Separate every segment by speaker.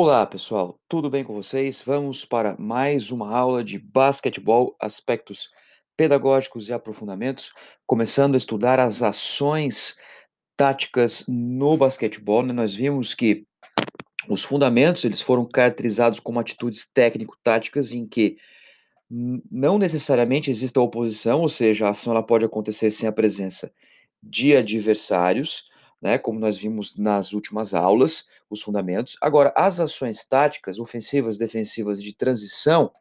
Speaker 1: Olá, pessoal, tudo bem com vocês? Vamos para mais uma aula de basquetebol, aspectos pedagógicos e aprofundamentos, começando a estudar as ações táticas no basquetebol. Né? Nós vimos que os fundamentos eles foram caracterizados como atitudes técnico-táticas em que não necessariamente exista oposição, ou seja, a ação ela pode acontecer sem a presença de adversários, né, como nós vimos nas últimas aulas, os fundamentos. Agora, as ações táticas, ofensivas, defensivas de transição,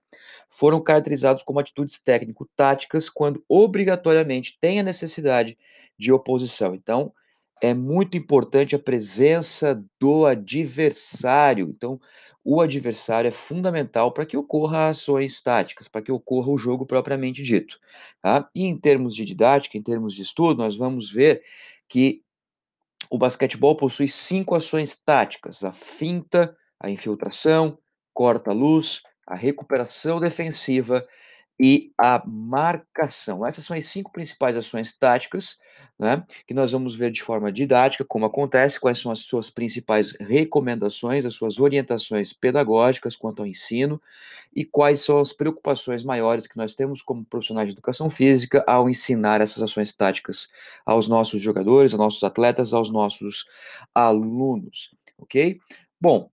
Speaker 1: foram caracterizados como atitudes técnico-táticas quando obrigatoriamente tem a necessidade de oposição. Então, é muito importante a presença do adversário. Então, o adversário é fundamental para que ocorra ações táticas, para que ocorra o jogo propriamente dito. Tá? E em termos de didática, em termos de estudo, nós vamos ver que o basquetebol possui cinco ações táticas: a finta, a infiltração, corta-luz, a recuperação defensiva e a marcação. Essas são as cinco principais ações táticas, né, que nós vamos ver de forma didática como acontece, quais são as suas principais recomendações, as suas orientações pedagógicas quanto ao ensino e quais são as preocupações maiores que nós temos como profissionais de educação física ao ensinar essas ações táticas aos nossos jogadores, aos nossos atletas, aos nossos alunos, ok? Bom,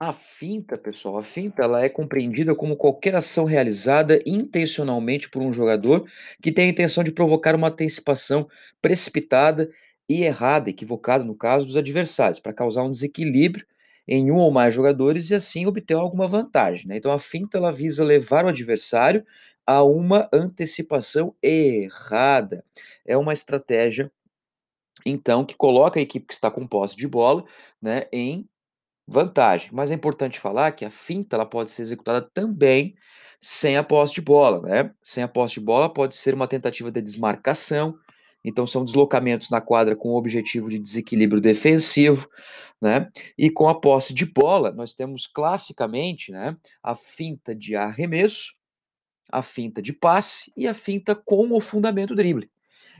Speaker 1: a finta, pessoal, a finta ela é compreendida como qualquer ação realizada intencionalmente por um jogador que tem a intenção de provocar uma antecipação precipitada e errada, equivocada no caso dos adversários, para causar um desequilíbrio em um ou mais jogadores e assim obter alguma vantagem. Né? Então a finta ela visa levar o adversário a uma antecipação errada. É uma estratégia então que coloca a equipe que está com posse de bola, né, em vantagem. Mas é importante falar que a finta ela pode ser executada também sem a posse de bola, né? Sem a posse de bola pode ser uma tentativa de desmarcação, então são deslocamentos na quadra com o objetivo de desequilíbrio defensivo, né? E com a posse de bola, nós temos classicamente, né, a finta de arremesso, a finta de passe e a finta com o fundamento drible.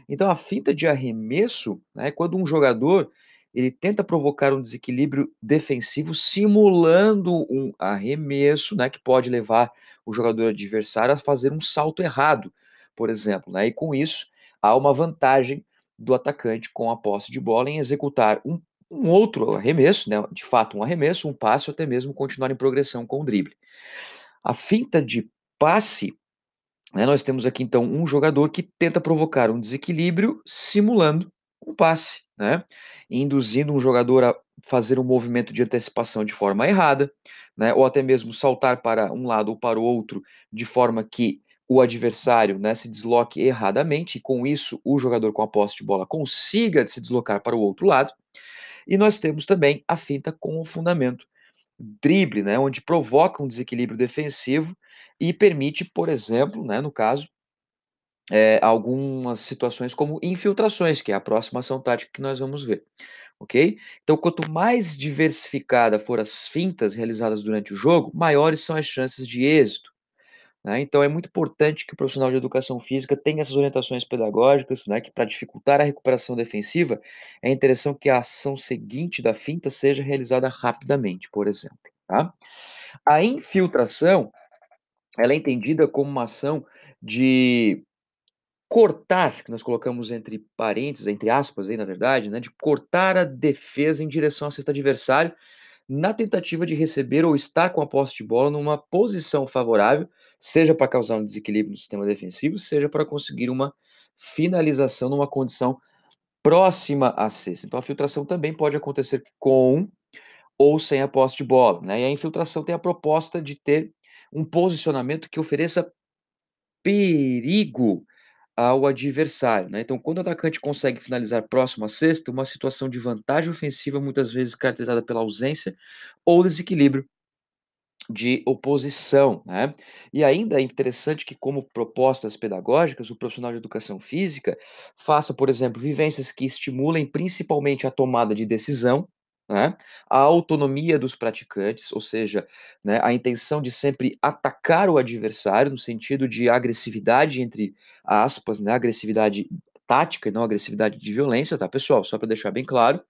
Speaker 1: Então a finta de arremesso, né, quando um jogador ele tenta provocar um desequilíbrio defensivo simulando um arremesso, né, que pode levar o jogador adversário a fazer um salto errado, por exemplo, né? E com isso há uma vantagem do atacante com a posse de bola em executar um, um outro arremesso, né? De fato, um arremesso, um passe ou até mesmo continuar em progressão com o drible. A finta de passe né, nós temos aqui então um jogador que tenta provocar um desequilíbrio simulando um passe, né? Induzindo um jogador a fazer um movimento de antecipação de forma errada, né? Ou até mesmo saltar para um lado ou para o outro de forma que o adversário né, se desloque erradamente, e com isso o jogador com a posse de bola consiga se deslocar para o outro lado. E nós temos também a finta com o fundamento drible, né, onde provoca um desequilíbrio defensivo e permite, por exemplo, né, no caso, é, algumas situações como infiltrações, que é a próxima ação tática que nós vamos ver, ok? Então, quanto mais diversificada for as fintas realizadas durante o jogo, maiores são as chances de êxito. Né? Então, é muito importante que o profissional de educação física tenha essas orientações pedagógicas, né, que para dificultar a recuperação defensiva, é interessante que a ação seguinte da finta seja realizada rapidamente, por exemplo. Tá? A infiltração, ela é entendida como uma ação de cortar, que nós colocamos entre parênteses, entre aspas aí, na verdade, né, de cortar a defesa em direção à cesta adversário, na tentativa de receber ou estar com a posse de bola numa posição favorável, seja para causar um desequilíbrio no sistema defensivo, seja para conseguir uma finalização numa condição próxima à cesta. Então a filtração também pode acontecer com ou sem a posse de bola, né? E a infiltração tem a proposta de ter um posicionamento que ofereça perigo ao adversário, né? Então, quando o atacante consegue finalizar próximo à cesta, uma situação de vantagem ofensiva, muitas vezes caracterizada pela ausência ou desequilíbrio de oposição, né? E ainda é interessante que, como propostas pedagógicas, o profissional de educação física faça, por exemplo, vivências que estimulem principalmente a tomada de decisão, né? A autonomia dos praticantes, ou seja, né, a intenção de sempre atacar o adversário no sentido de agressividade entre aspas, né, agressividade tática e não agressividade de violência, tá, pessoal? Só para deixar bem claro.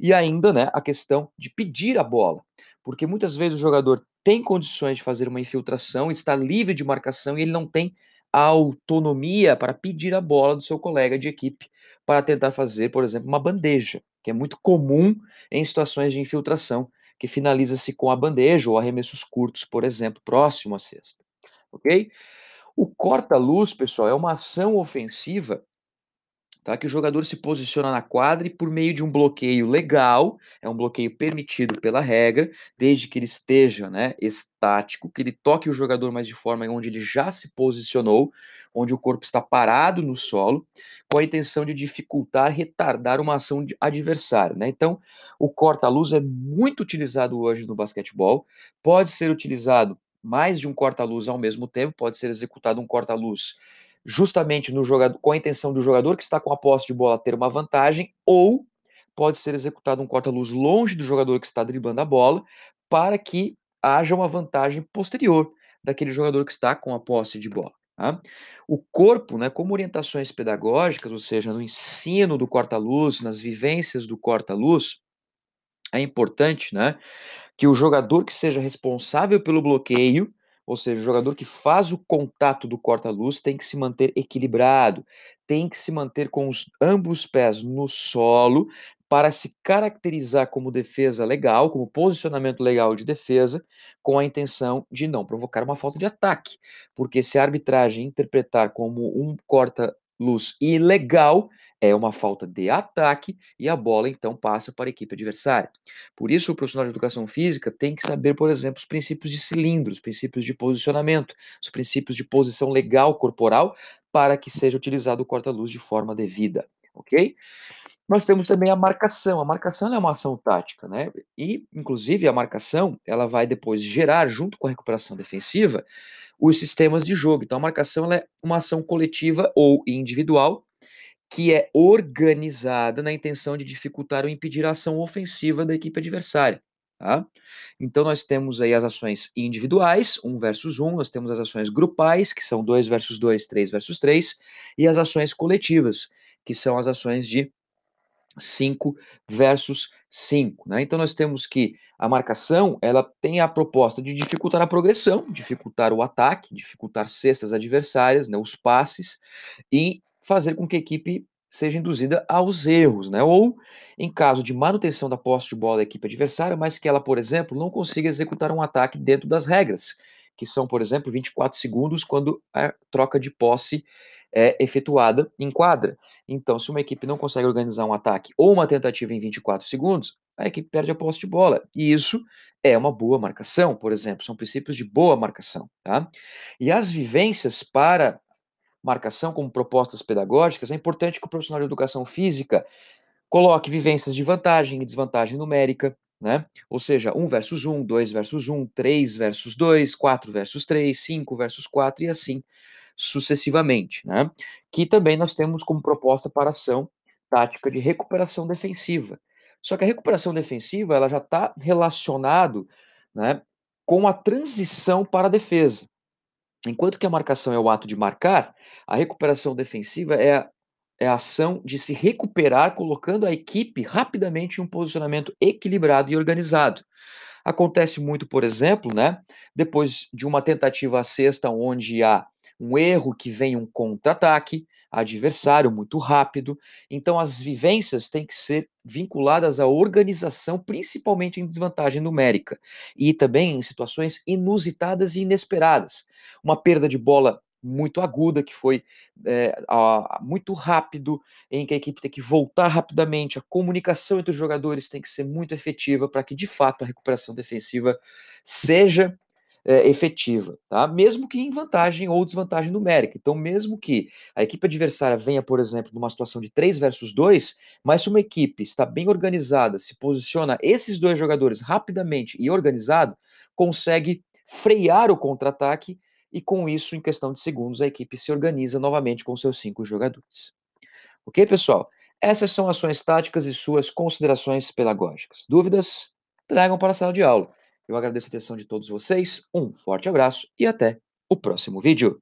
Speaker 1: E ainda, né, a questão de pedir a bola. Porque muitas vezes o jogador tem condições de fazer uma infiltração, está livre de marcação e ele não tem a autonomia para pedir a bola do seu colega de equipe para tentar fazer, por exemplo, uma bandeja, que é muito comum em situações de infiltração, que finaliza-se com a bandeja ou arremessos curtos, por exemplo, próximo à cesta. Ok? O corta-luz, pessoal, é uma ação ofensiva tá? que o jogador se posiciona na quadra e por meio de um bloqueio legal, é um bloqueio permitido pela regra, desde que ele esteja né, estático, que ele toque o jogador mais de forma onde ele já se posicionou, onde o corpo está parado no solo, com a intenção de dificultar, retardar uma ação adversária. Né? Então, o corta-luz é muito utilizado hoje no basquetebol, pode ser utilizado mais de um corta-luz ao mesmo tempo, pode ser executado um corta-luz justamente no jogador, com a intenção do jogador que está com a posse de bola ter uma vantagem, ou pode ser executado um corta-luz longe do jogador que está driblando a bola, para que haja uma vantagem posterior daquele jogador que está com a posse de bola. Tá? O corpo, né, como orientações pedagógicas, ou seja, no ensino do corta-luz, nas vivências do corta-luz, é importante né, que o jogador que seja responsável pelo bloqueio ou seja, o jogador que faz o contato do corta-luz tem que se manter equilibrado, tem que se manter com os, ambos pés no solo para se caracterizar como defesa legal, como posicionamento legal de defesa, com a intenção de não provocar uma falta de ataque. Porque se a arbitragem interpretar como um corta-luz ilegal, é uma falta de ataque e a bola então passa para a equipe adversária. Por isso, o profissional de educação física tem que saber, por exemplo, os princípios de cilindro, os princípios de posicionamento, os princípios de posição legal corporal para que seja utilizado o corta-luz de forma devida, ok? Nós temos também a marcação. A marcação é uma ação tática, né? E, inclusive, a marcação ela vai depois gerar, junto com a recuperação defensiva, os sistemas de jogo. Então, a marcação é uma ação coletiva ou individual que é organizada na intenção de dificultar ou impedir a ação ofensiva da equipe adversária. Tá? Então, nós temos aí as ações individuais, 1 versus 1, nós temos as ações grupais, que são 2 versus 2, 3 versus 3, e as ações coletivas, que são as ações de 5 versus 5. Né? Então, nós temos que a marcação ela tem a proposta de dificultar a progressão, dificultar o ataque, dificultar cestas adversárias, né, os passes, e fazer com que a equipe seja induzida aos erros, né? Ou em caso de manutenção da posse de bola da equipe adversária, mas que ela, por exemplo, não consiga executar um ataque dentro das regras, que são, por exemplo, 24 segundos quando a troca de posse é efetuada em quadra. Então, se uma equipe não consegue organizar um ataque ou uma tentativa em 24 segundos, a equipe perde a posse de bola. E isso é uma boa marcação, por exemplo, são princípios de boa marcação, tá? E as vivências para marcação como propostas pedagógicas, é importante que o profissional de educação física coloque vivências de vantagem e desvantagem numérica, né? Ou seja, 1 versus 1, 2 versus 1, 3 versus 2, 4 versus 3, 5 versus 4 e assim sucessivamente, né? Que também nós temos como proposta para ação tática de recuperação defensiva. Só que a recuperação defensiva ela já está relacionado, né, com a transição para a defesa. Enquanto que a marcação é o ato de marcar, a recuperação defensiva é a, é a ação de se recuperar, colocando a equipe rapidamente em um posicionamento equilibrado e organizado. Acontece muito, por exemplo, né, depois de uma tentativa à sexta onde há um erro que vem um contra-ataque, adversário muito rápido. Então, as vivências têm que ser vinculadas à organização, principalmente em desvantagem numérica, e também em situações inusitadas e inesperadas. Uma perda de bola muito aguda, que foi é, muito rápido, em que a equipe tem que voltar rapidamente, a comunicação entre os jogadores tem que ser muito efetiva para que, de fato, a recuperação defensiva seja é, efetiva, tá? mesmo que em vantagem ou desvantagem numérica. Então, mesmo que a equipe adversária venha, por exemplo, numa situação de 3 versus 2, mas se uma equipe está bem organizada, se posiciona esses dois jogadores rapidamente e organizado, consegue frear o contra-ataque e, com isso, em questão de segundos, a equipe se organiza novamente com seus cinco jogadores. Ok, pessoal? Essas são ações táticas e suas considerações pedagógicas. Dúvidas? Tragam para a sala de aula. Eu agradeço a atenção de todos vocês, um forte abraço e até o próximo vídeo.